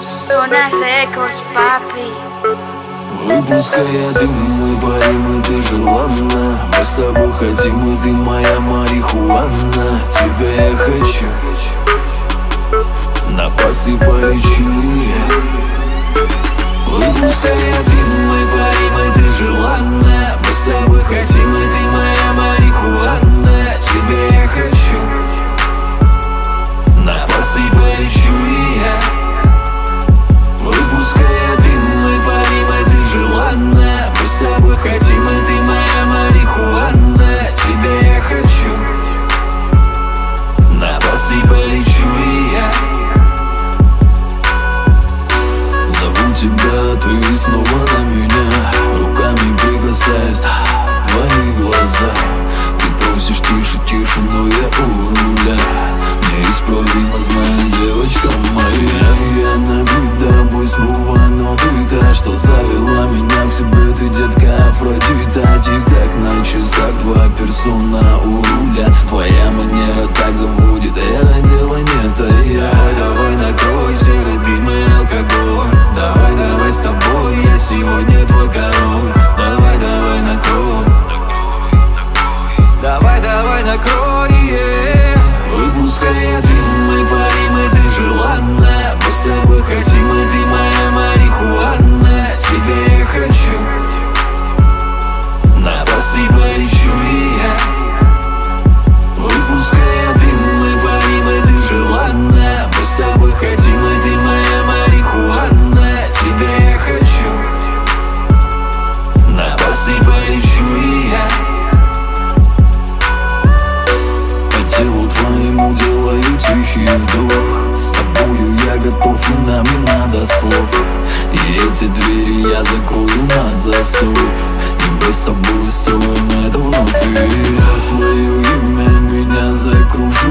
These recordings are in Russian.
Sona Records, papi. Выпускай дым, мы парим, и ты желанна Мы с тобой хотим, и ты моя марихуана. Тебя я хочу. На посыпали чуя Выпускай дым, 爱情。тише, тише, но я у руля Неисправимо знаю, девочка моя. Я на набит тобой снова, но ты та, что завела меня к себе? Ты детка Афродита, тик-так на часах Два персона у руля. Твоя манера так заводит, а это дело не а Я Давай накройся. эти двери я закрою на засов. И мы с тобой строим это вновь. И твое имя меня закружит.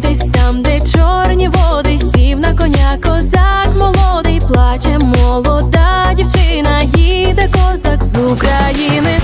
Десь там, де чорні води, сів на коня, козак молодий, плаче молода дівчина, їде козак з України.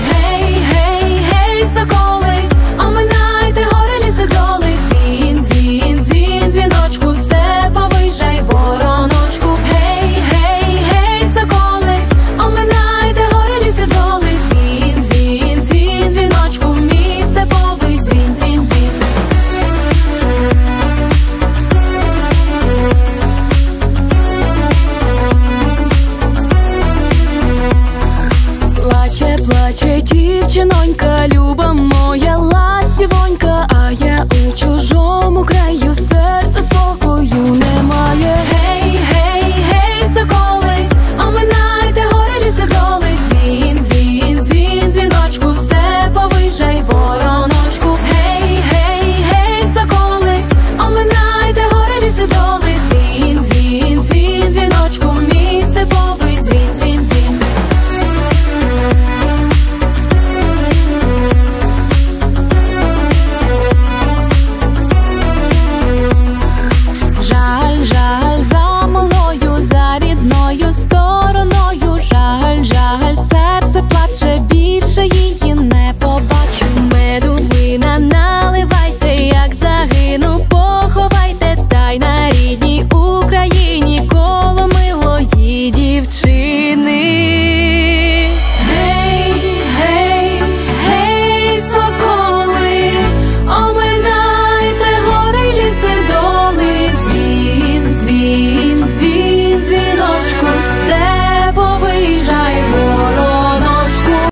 serce placze